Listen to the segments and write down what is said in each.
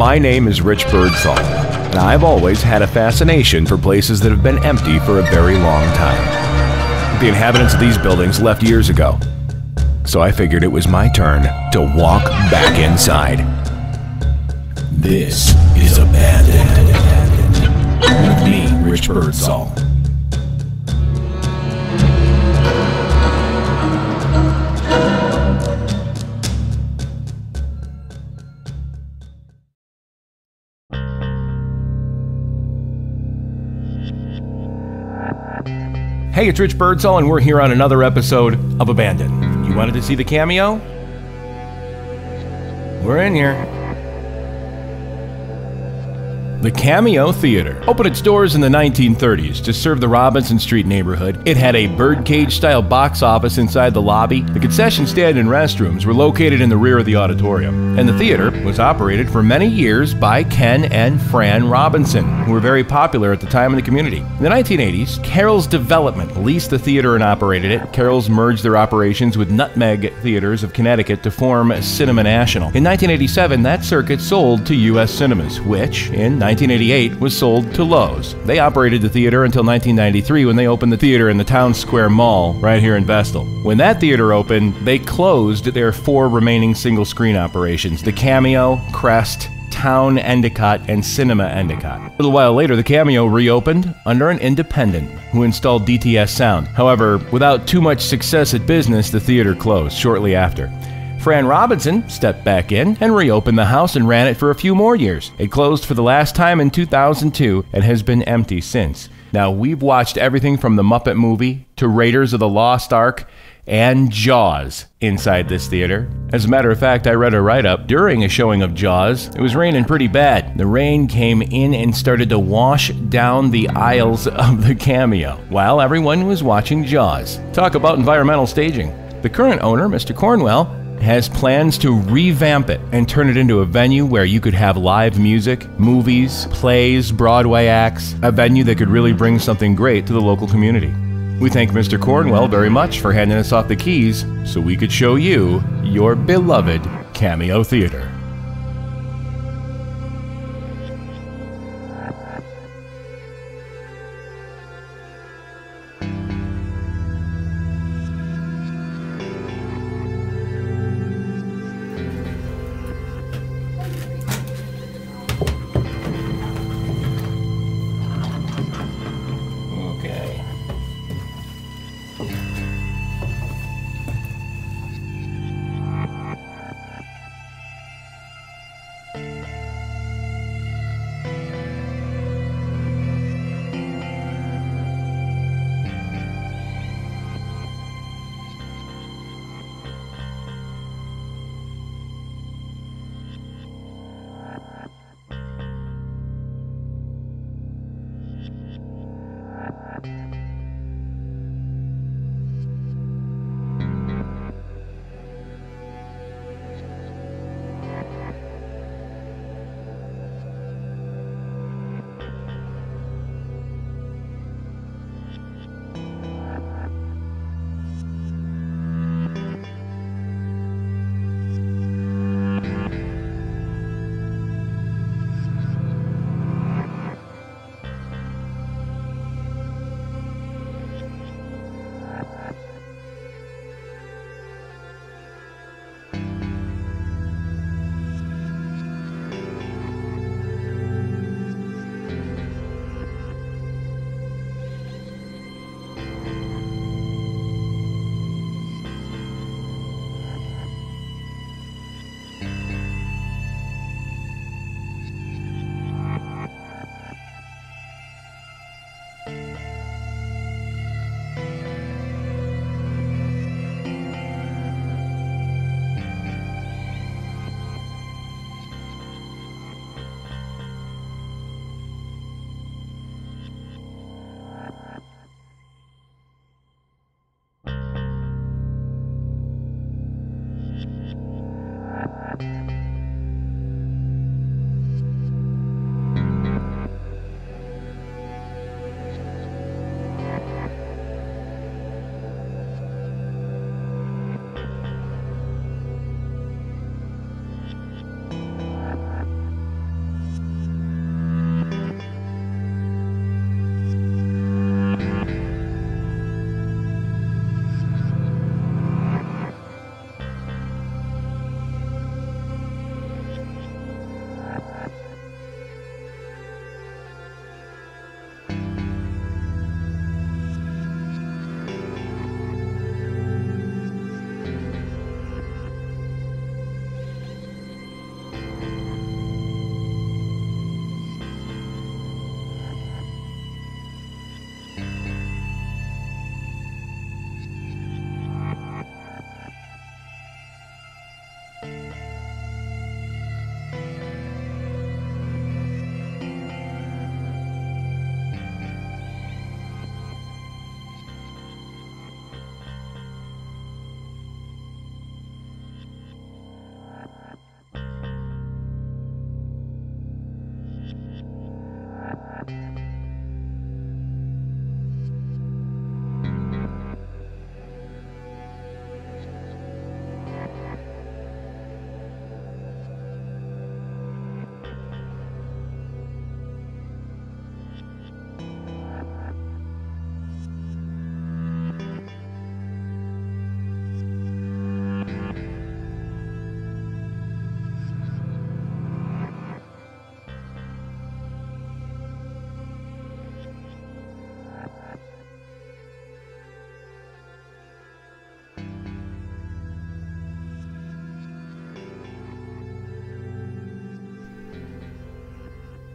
My name is Rich Birdsall, and I've always had a fascination for places that have been empty for a very long time. The inhabitants of these buildings left years ago, so I figured it was my turn to walk back inside. This is Abandoned. With me, Rich Birdsall. Hey, it's Rich Birdsall, and we're here on another episode of Abandon. You wanted to see the cameo? We're in here. The Cameo Theater opened its doors in the 1930s to serve the Robinson Street neighborhood. It had a birdcage style box office inside the lobby. The concession stand and restrooms were located in the rear of the auditorium. And the theater was operated for many years by Ken and Fran Robinson, who were very popular at the time in the community. In the 1980s, Carroll's Development leased the theater and operated it. Carroll's merged their operations with Nutmeg Theaters of Connecticut to form Cinema National. In 1987, that circuit sold to U.S. Cinemas, which, in 1988 was sold to Loews. They operated the theater until 1993 when they opened the theater in the Town Square Mall right here in Vestal. When that theater opened, they closed their four remaining single screen operations the Cameo, Crest, Town Endicott, and Cinema Endicott. A little while later, the Cameo reopened under an independent who installed DTS sound. However, without too much success at business, the theater closed shortly after. Fran Robinson stepped back in and reopened the house and ran it for a few more years. It closed for the last time in 2002 and has been empty since. Now, we've watched everything from the Muppet movie to Raiders of the Lost Ark and Jaws inside this theater. As a matter of fact, I read a write up during a showing of Jaws. It was raining pretty bad. The rain came in and started to wash down the aisles of the cameo while everyone was watching Jaws. Talk about environmental staging. The current owner, Mr. Cornwell, has plans to revamp it and turn it into a venue where you could have live music, movies, plays, Broadway acts, a venue that could really bring something great to the local community. We thank Mr. Cornwell very much for handing us off the keys so we could show you your beloved Cameo Theater. that.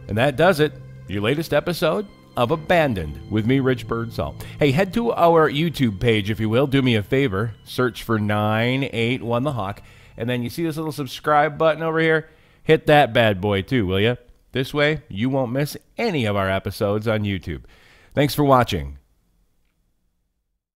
And that does it. Your latest episode of Abandoned with me, Rich Birdsall. Hey, head to our YouTube page, if you will. Do me a favor. Search for 981 The Hawk. And then you see this little subscribe button over here? Hit that bad boy too, will you? This way, you won't miss any of our episodes on YouTube. Thanks for watching.